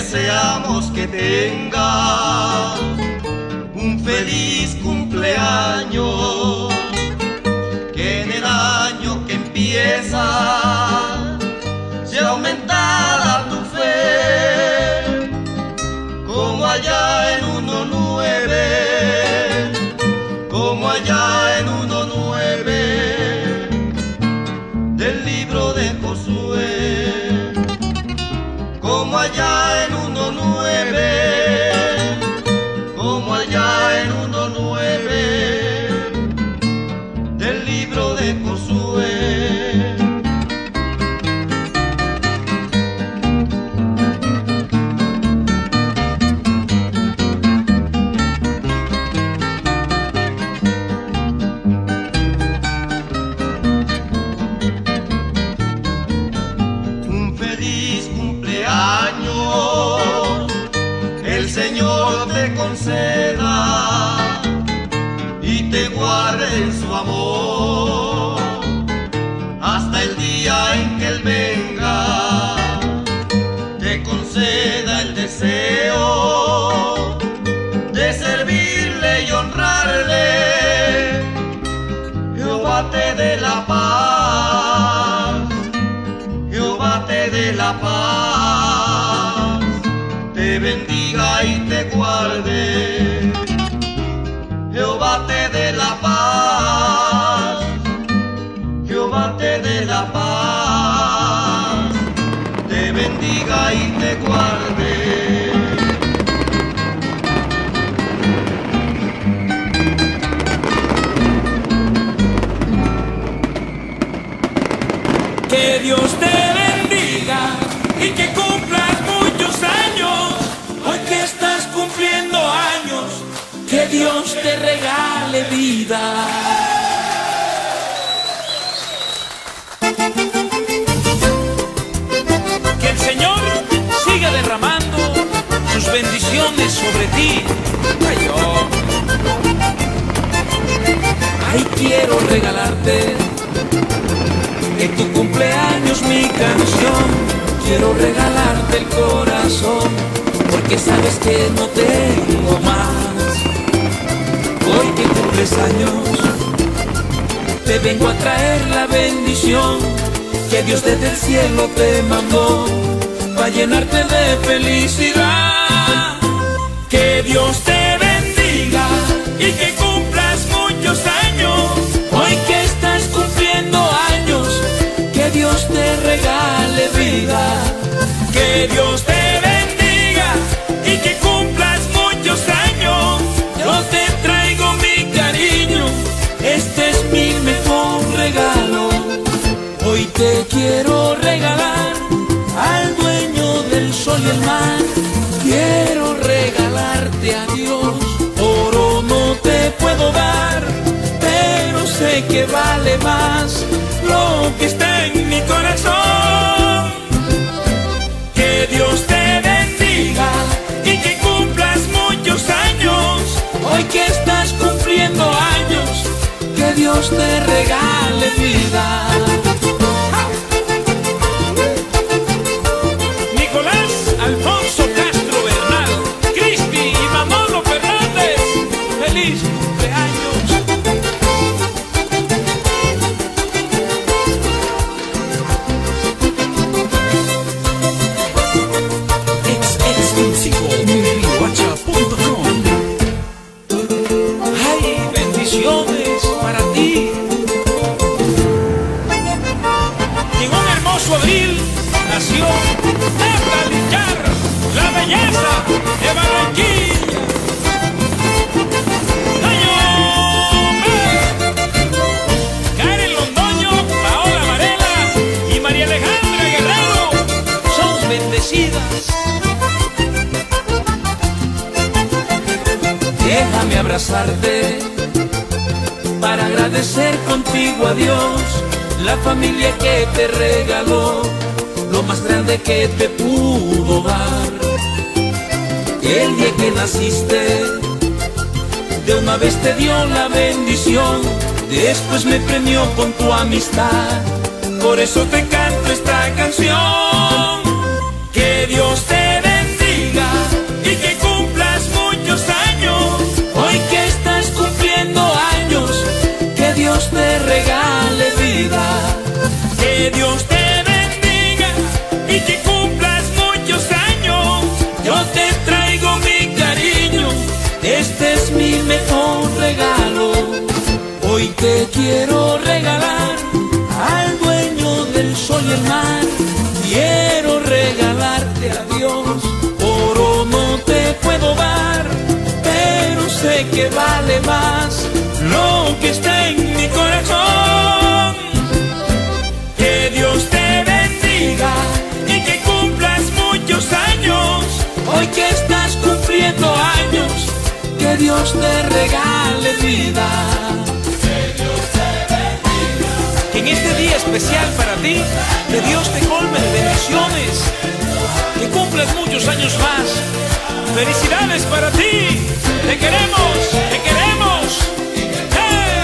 deseamos que tenga un feliz cumpleaños, que en el año que empieza sea aumentada tu fe, como allá en uno nueve, como allá en uno nueve del libro de te guarde en su amor hasta el día en que Él venga, te conceda el deseo de servirle y honrarle. Jehová te dé la paz. Jehová te dé la paz, te bendiga y te guarde. Bendiciones sobre ti. Ay, yo. Ay, quiero regalarte en tu cumpleaños mi canción. Quiero regalarte el corazón, porque sabes que no tengo más. Hoy que cumples años, te vengo a traer la bendición que Dios desde el cielo te mandó, para llenarte de felicidad. Que Dios te bendiga y que Quiero regalarte a Dios. Oro no te puedo dar, pero sé que vale más lo que está en mi corazón. Que Dios te bendiga y que cumplas muchos años. Hoy que estás cumpliendo años, que Dios te regale vida. Déjame abrazarte para agradecer contigo a Dios la familia que te regaló, lo más grande que te pudo dar. El día que naciste, de una vez te dio la bendición, después me premió con tu amistad. Por eso te canto esta canción. Dios te bendiga y que cumplas muchos años. Hoy que estás cumpliendo años, que Dios te regale vida. Que Dios te bendiga y que cumplas muchos años. Yo te traigo mi cariño, este es mi mejor regalo. Hoy te quiero regalar al dueño del sol y el mar. puedo dar, pero sé que vale más lo que está en mi corazón. Que Dios te bendiga y que cumplas muchos años, hoy que estás cumpliendo años, que Dios te regale vida este día especial para ti, que Dios te colme de bendiciones, que cumplas muchos años más. Felicidades para ti, te queremos, te queremos. ¡Eh!